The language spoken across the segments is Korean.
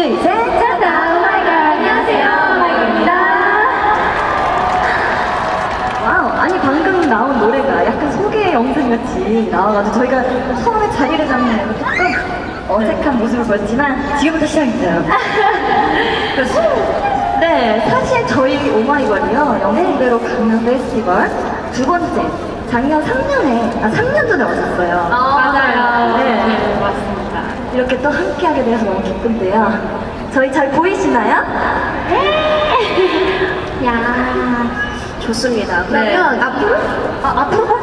둘, 셋, 짜잔! 오마이걸! 안녕하세요, 오마이걸입니다. 와우, 아니 방금 나온 노래가 약간 소개 영상 같이 나와가지고 저희가 처음에 자리를 잡는 조금 어색한 모습을 보였지만 지금부터 시작이죠. 그렇습니다. 네, 사실 저희 오마이걸이요 영동대로 강남 페스티벌 두 번째 작년 3년에 아 3년 전에 왔었어요. 맞아요. 네. 맞습니다. 이렇게 또 함께하게 돼서 너무 기쁜데요. 저희 잘 보이시나요? 네. 야, 좋습니다. 네. 그러면 앞으로? 아, 앞으로 가?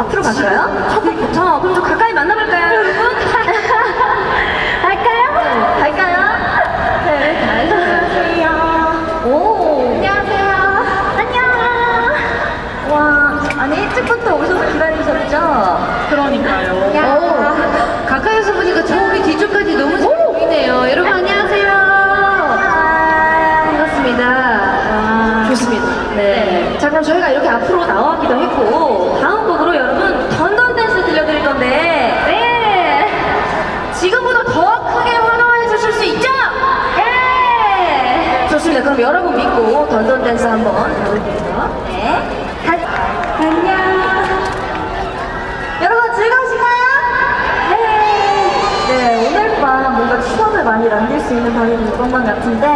앞으로 갈까요? 저부터 그럼 좀 가까이 만나볼까요, 여러분? 갈까요? 갈까요? 네. 안녕하세요. 오. 안녕하세요. 안녕. 와, 아니 일찍부터 오셔서 기다리셨죠? 그러니까요. 야. 오, 가까이서 보니까 저기 뒤쪽까지 너무 잘 보이네요. 여러분 안녕하세요. 반갑습니다. 아, 좋습니다. 네. 자 그럼 저희가 이렇게 앞으로 나왔기도 했고 다음 곡으로 여러분 던던 댄스 들려드릴 건데 네. 지금보다 더 크게 환호해 주실 수 있죠? 네. 좋습니다. 그럼 여러분 믿고 던던 댄스 한번 해볼게요. 네. 가, 안녕. 여러분 즐거우신가요? 네. 네, 오늘 밤 뭔가 추억을 많이 남길 수 있는 밤이 될 것만 같은데,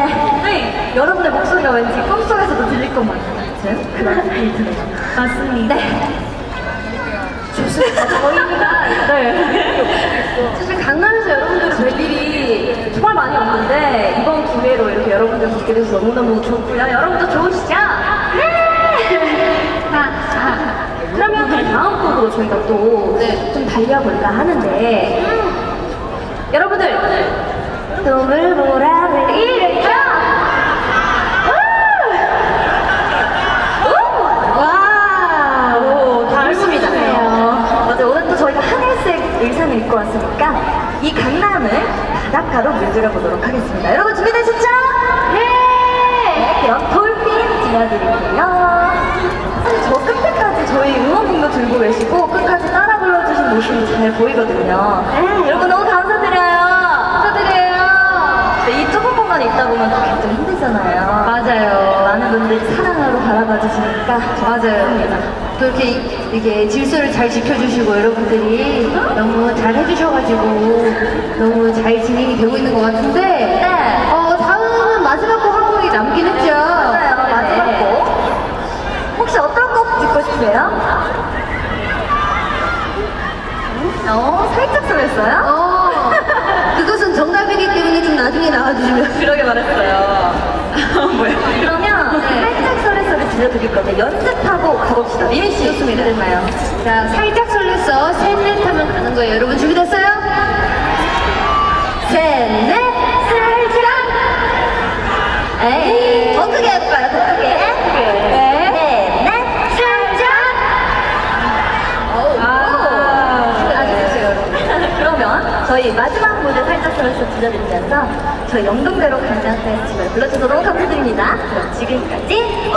네. 여러분의 목소리가 왠지 꿈속에서도 들릴 것만 같은 그런 느낌이 드네요. 맞습니다. 네. 좋습니다. 저희가, 네. 사실 강남에서 여러분들 뵐 일이 정말 많이 없는데 이번 기회로 이렇게 여러분들 뵙게 돼서 너무너무 좋고요. 여러분도 좋으시죠? 네! 자, 자, 그러면 그 다음 곡으로 저희가 또 좀 달려볼까 하는데 여러분들 꿈을 보라를 일으켜 와! 오, 다 알습니다. 맞아요. 오늘 또 저희가 하늘색 의상을 입고 왔으니까 이 강남을 바닷가로 물들여 보도록 하겠습니다. 여러분 준비되셨죠? 네! 네, 그럼 돌핀 들려드릴게요. 사실 저 끝에까지 저희 응원봉도 들고 계시고 끝까지 따라 불러주신 모습이 잘 보이거든요. 네, 여러분 너무 감사드려요. 축하드려요. 네, 이 좁은 공간에 있다 보면 또 굉장히 힘들잖아요. 맞아요. 많은 분들이 사랑으로 주시니까 맞아요. 그렇게 이게 질서를 잘 지켜주시고 여러분들이 너무 잘 해주셔가지고 너무 잘 진행이 되고 있는 것 같은데 네. 어, 다음은 마지막 곡 한 곡이 남긴 했죠. 맞아요. 마지막 네. 곡. 혹시 어떤 곡 듣고 싶으세요? 어, 살짝 설렜어요? 어, 그것은 정답이기 때문에 좀 나중에 나와주시면 그러게 말했어요. 뭐야? 그러면 들려드릴 건데 연습하고 가봅시다. 미미 씨 좋습니다. 준비됐나요? 자, 살짝 설렜어. 셋 넷 하면 가는 거예요. 여러분 준비됐어요? 셋, 넷, 살짝. 에이, 더 크게 해볼까요? 더 크게. 네, 네. 아, 저희 마지막 무대 살짝 설레서 들려드리면서 저희 영동대로 강남 페스티벌 불러주셔서 너무 감사드립니다. 그럼 지금까지